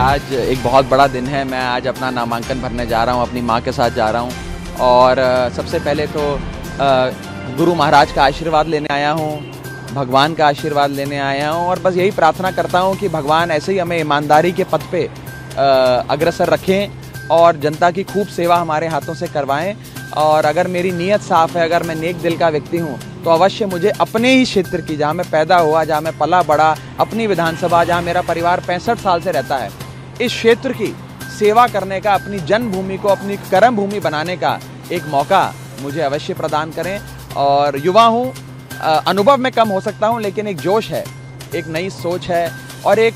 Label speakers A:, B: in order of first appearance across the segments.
A: आज एक बहुत बड़ा दिन है। मैं आज अपना नामांकन भरने जा रहा हूँ, अपनी माँ के साथ जा रहा हूँ और सबसे पहले तो गुरु महाराज का आशीर्वाद लेने आया हूँ, भगवान का आशीर्वाद लेने आया हूँ और बस यही प्रार्थना करता हूँ कि भगवान ऐसे ही हमें ईमानदारी के पथ पे अग्रसर रखें और जनता की खूब सेवा हमारे हाथों से करवाएँ। और अगर मेरी नीयत साफ़ है, अगर मैं नेक दिल का व्यक्ति हूँ तो अवश्य मुझे अपने ही क्षेत्र की, जहाँ मैं पैदा हुआ, जहाँ मैं पला बड़ा अपनी विधानसभा, जहाँ मेरा परिवार पैंसठ साल से रहता है इस क्षेत्र की सेवा करने का, अपनी जन्मभूमि को, अपनी कर्म भूमि बनाने का एक मौका मुझे अवश्य प्रदान करें। और युवा हूँ अनुभव में कम हो सकता हूँ, लेकिन एक जोश है, एक नई सोच है, और एक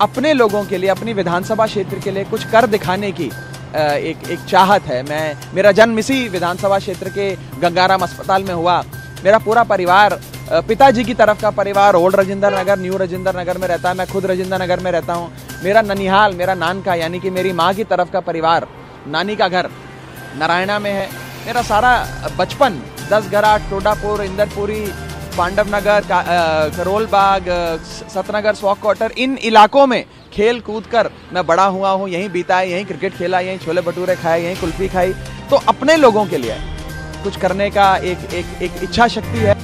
A: अपने लोगों के लिए, अपनी विधानसभा क्षेत्र के लिए कुछ कर दिखाने की एक एक चाहत है। मैं, मेरा जन्म इसी विधानसभा क्षेत्र के गंगाराम अस्पताल में हुआ। मेरा पूरा परिवार पिताजी की तरफ़ का परिवार, ओल्ड राजेंद्र नगर, न्यू राजेंद्र नगर में रहता है। मैं खुद राजेंद्र नगर में रहता हूँ। मेरा ननिहाल, मेरा नान का यानी कि मेरी माँ की तरफ़ का परिवार, नानी का घर नारायणा में है। मेरा सारा बचपन दस घरा टोडापुर, इंदरपुरी पांडव नगर करोल बाग सतनगर स्वाक क्वार्टर, इन इलाकों में खेल कूद कर मैं बड़ा हुआ हूँ। यहीं बीता है यहीं क्रिकेट खेला, यहीं छोले भटूरे खाए, यहीं कुल्फी खाई। तो अपने लोगों के लिए कुछ करने का एक एक एक इच्छा शक्ति है।